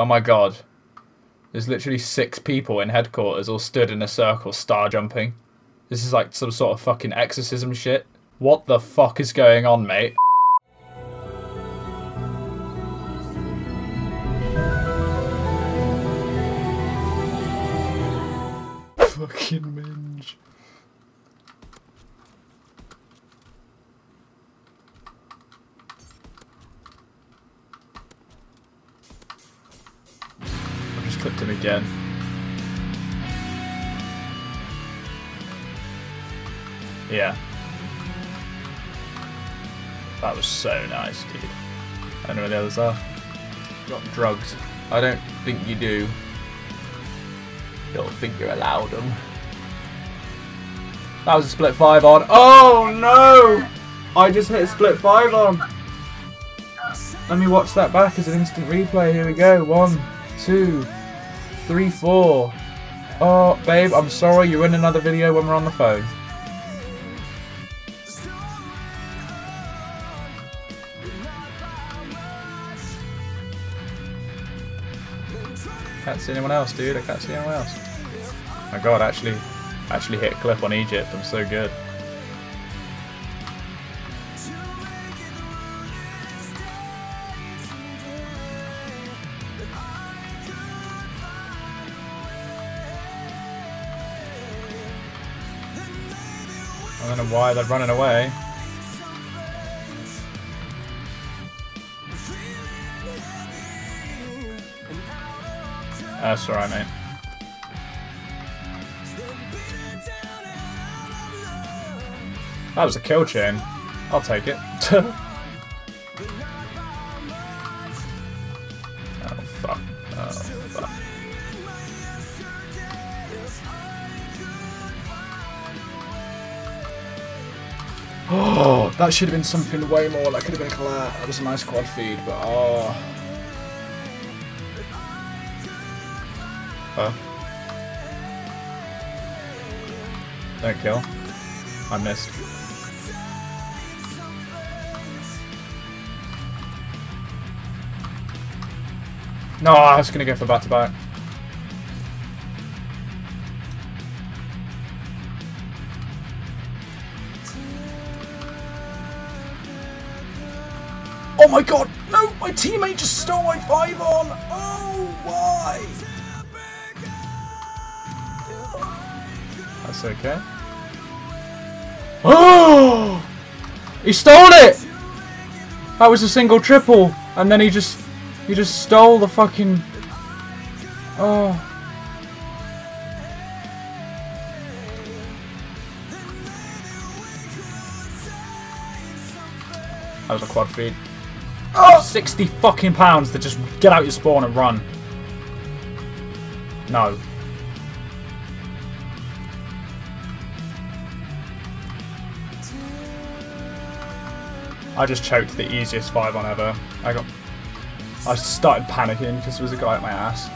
Oh my god. There's literally six people in headquarters all stood in a circle star jumping. This is like some sort of fucking exorcism shit. What the fuck is going on, mate? fucking minge. I just clipped him again. Yeah. That was so nice, dude. I don't know where the others are. Got drugs. I don't think you do. Don't think you're allowed them. That was a split five on. Oh no! I just hit a split five on. Let me watch that back as an instant replay. Here we go. One, two, three, four. Oh, babe, I'm sorry. You're in another video when we're on the phone. Can't see anyone else, dude. I can't see anyone else. My god, actually, actually hit clip on Egypt. I'm so good. I don't know why they're running away. That's alright, mate. That was a kill chain. I'll take it. Oh, that should have been something way more. That could have been a collat. That was a nice quad feed, but oh. Huh? Don't kill. I missed. No, I was gonna go for back to back. Oh my god! No! My teammate just stole my five on! Oh, why? That's okay. Oh! He stole it! That was a single triple, and then he just he just stole the fucking Oh. That was a quad feed. Oh! 60 fucking pounds to just get out your spawn and run. No. I just choked the easiest five on ever. I got. I started panicking because there was a guy at my ass.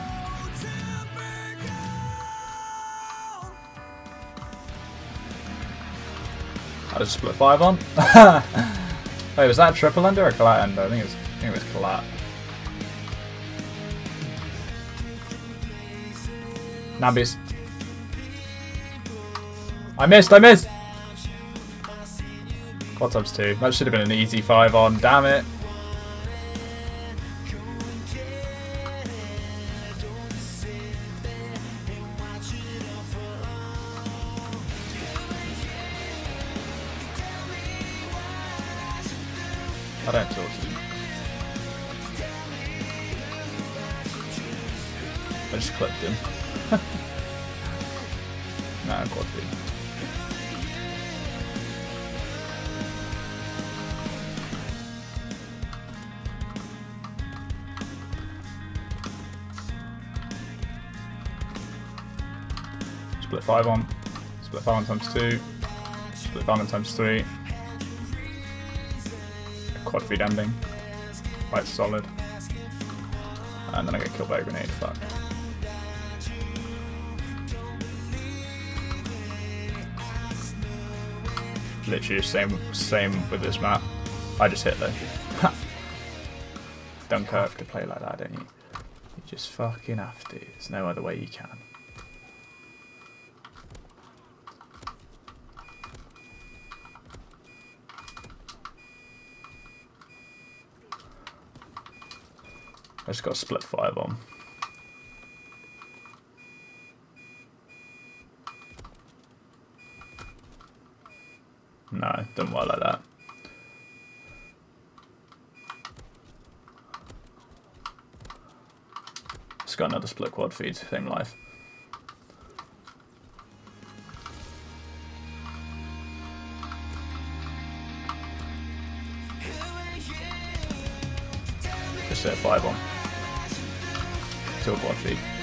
I just split five on. Wait, was that triple ender or collat ender? I think it was. It was collat. Nambies. I missed. I missed. Quad times two. That should have been an easy five on. Damn it. I don't talk to you. I just clipped him. nah, quad feed. Split 5 on. Split 5 on times 2. Split 5 on times 3. Quad feed ending. Quite solid. And then I get killed by a grenade. Fuck. Literally same same with this map. I just hit though. Dunkirk to play like that, don't you? You just fucking have to. There's no other way you can. I just got a split five on. No, don't work like that. Just got another split quad feed, same life. Just hit five on. Still quad feed.